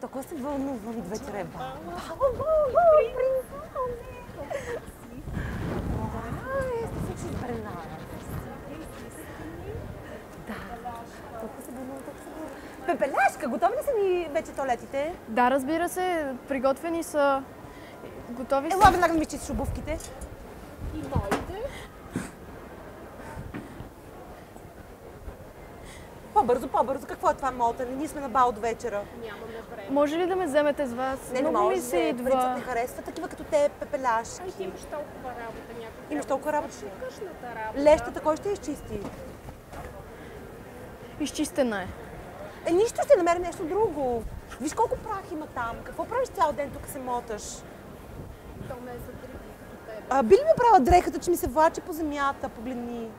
толкова се вълнувам е се вълнувам, толкова се вълнувам. Пепеляшка, готови ли са ни вече туалетите? Да, разбира се, приготвени са. Готови са. Ела веднага ми чистиш обувките. И моите. По-бързо, по-бързо. Какво е това мотане? Ние сме на бал до вечера. Нямаме време. Може ли да ме вземете с вас? Не, не Много може. ми се Принцът не идва. харесва такива като те пепеляшки. Ай, ти имаш толкова работа някой. Имаш толкова работа. къщната работа. Лещата кой ще изчисти? Изчистена е. Е, нищо ще намерим нещо друго. Виж колко прах има там. Какво правиш цял ден тук се моташ? То ме е задриви като теб. А, би ли ми правила дрехата, че ми се влачи по земята? Погледни.